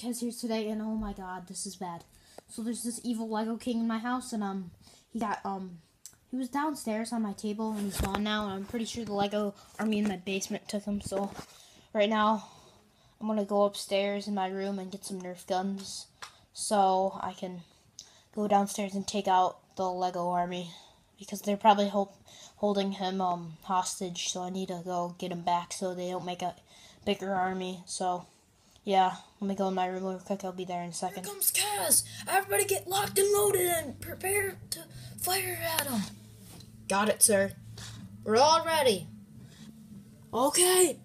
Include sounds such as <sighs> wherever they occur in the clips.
Cas here today, and oh my god, this is bad. So there's this evil Lego King in my house, and um, he got um, he was downstairs on my table, and he's gone now. And I'm pretty sure the Lego army in my basement took him. So right now, I'm gonna go upstairs in my room and get some Nerf guns, so I can go downstairs and take out the Lego army because they're probably hold, holding him um hostage. So I need to go get him back so they don't make a bigger army. So. Yeah, let me go in my room real quick. I'll be there in a second. Here second. comes Cas. Everybody get locked and loaded and prepare to fire at him. Got it, sir. We're all ready. Okay.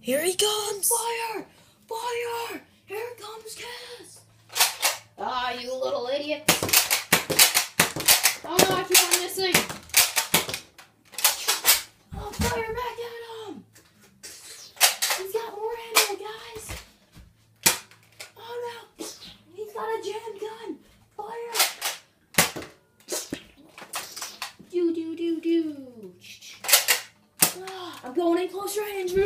Here he comes. Fire! Fire! Here comes Cas. Ah, you little idiot. Oh no, I keep on missing. Oh, fire back at him. He's got more ammo, guys. Oh no. He's got a jam gun. Fire. Do, do, do, do. Close range. <sighs>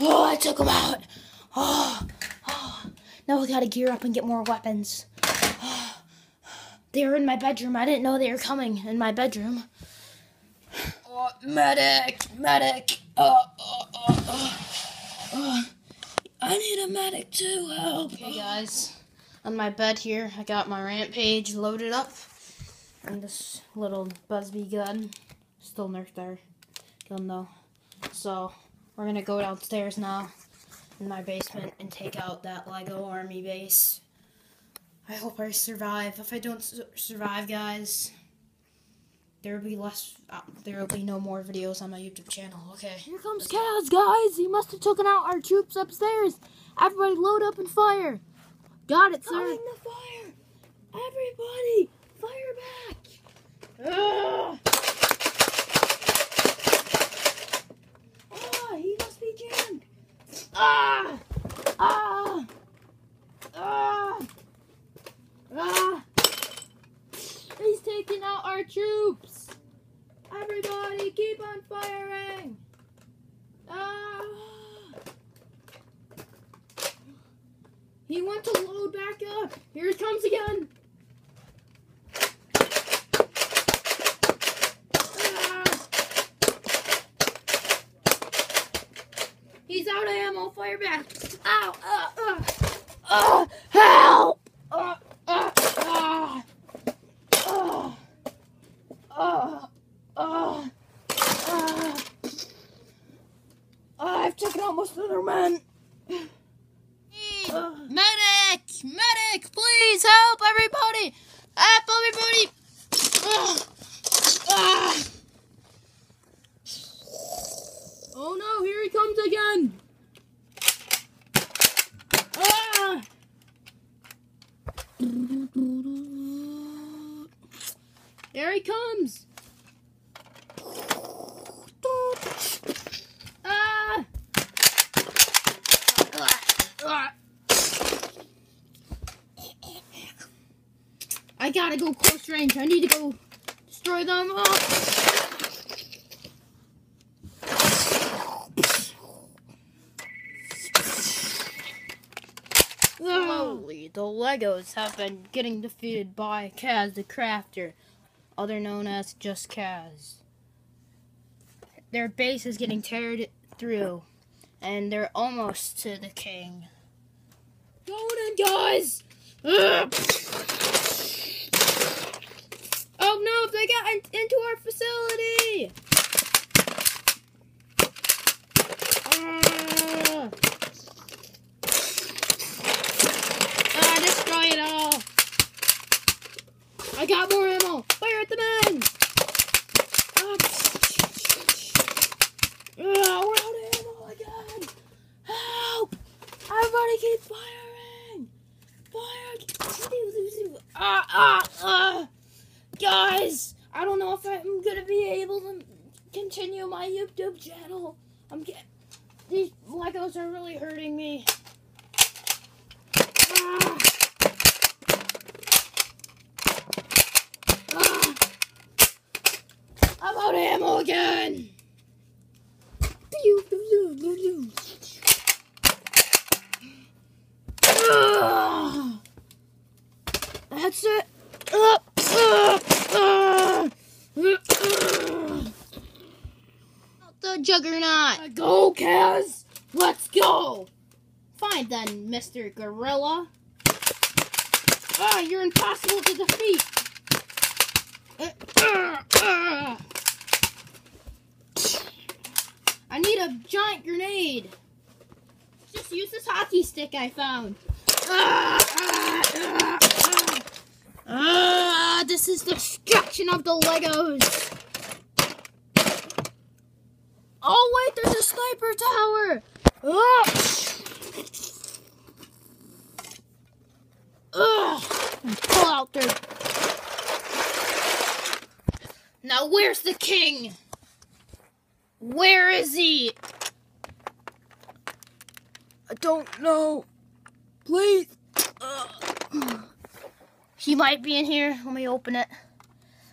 Oh, I took him out. Oh, oh. Now we gotta gear up and get more weapons. <sighs> They were in my bedroom. I didn't know they were coming in my bedroom. <sighs> Oh, medic, medic. Oh, oh, oh, oh. Oh, I need a medic too. Help. Okay, guys. On my bed here, I got my rampage loaded up. And this little Buzz Bee gun. Still nerfed our gun though. So, we're gonna go downstairs now in my basement and take out that Lego army base. I hope I survive. If I don't su- survive, guys, there will be less. Uh, there will be no more videos on my YouTube channel. Okay. Here comes Cas, guys. He must have taken out our troops upstairs. Everybody load up and fire. Got it, sir. Calling the fire. Everybody, fire back. Ugh. Ah, he must be jammed. Ah, ah, ah, ah. He's taking out our troops. Everybody, keep on firing. Ah. He went to load back up. Here it comes again. Ah. He's out of ammo. Fire back. Ow. Uh, uh. Uh, help. Uh, uh, uh. Uh, uh, uh, uh. I've taken out most of their men. Medic! Medic! Please help everybody! Help everybody! Ugh. Ah. Oh no, here he comes again. Ah. There he comes. Ah. Ah. I gotta go close range. I need to go destroy them. Ah. Slowly, the Legos have been getting defeated by Cas the Crafter, other known as just Cas. Their base is getting teared through, and they're almost to the king. In, guys! Ugh. Oh no, they got in- into our facility! Ah. Ah, destroy it all! I got more ammo! Fire at the men! Ah, ah, we're out of ammo again! Help! Everybody keep firing! Fire! Ah, ah, ah! Guys! I don't know if I'm gonna be able to continue my YouTube channel. I'm getting these Legos are really hurting me. Ah. Ah. I'm out of ammo again. Ugh. That's it. Uh, uh, uh. The juggernaut. Go, Cas. Let's go. Fine then, Mr. Gorilla. Ah, you're impossible to defeat. Uh, uh, uh. I need a giant grenade. Just use this hockey stick I found. Ah, this is destruction of the Legos. Oh wait, there's a sniper tower. Ah. Ugh. Pull out there. Now where's the king? Where is he? I don't know. Please. Ugh. He might be in here. Let me open it.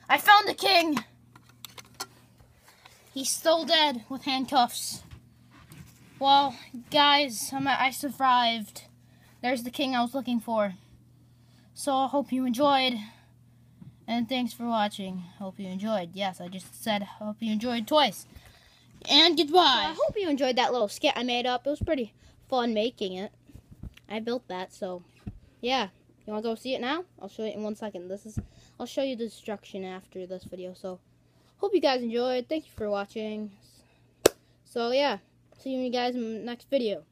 I found the king. He's still dead with handcuffs. Well, guys, I'm, I survived. There's the king I was looking for. So I hope you enjoyed. And thanks for watching. Hope you enjoyed. Yes, I just said hope you enjoyed twice. And goodbye. So I hope you enjoyed that little skit I made up. It was pretty fun making it. I built that, so yeah. You want to go see it now? I'll show you in one second. This is I'll show you the destruction after this video. So hope you guys enjoyed. Thank you for watching. So yeah, see you guys in the next video.